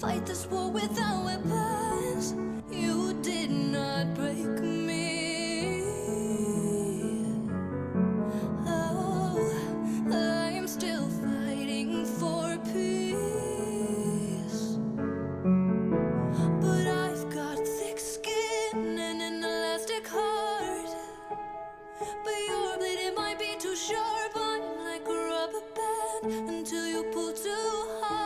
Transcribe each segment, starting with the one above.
Fight this war without weapons. You did not break me. Oh, I'm still fighting for peace. But I've got thick skin and an elastic heart. But your blade, it might be too sharp. I'm like a rubber band until you pull too hard.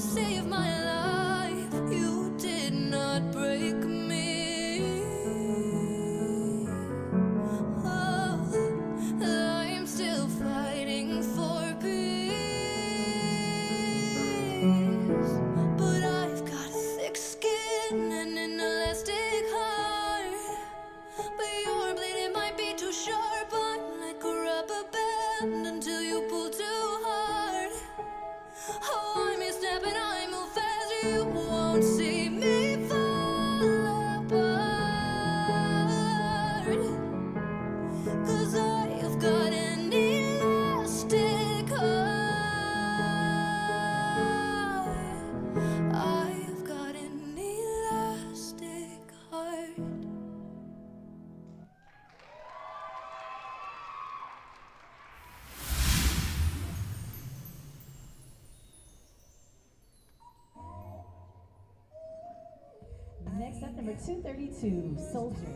save my life. You did not break me. Oh, I'm still fighting for peace. But I've got thick skin and an elastic heart. But your blade, it might be too sharp. Like a rubber band Next up, number 232, Soldier.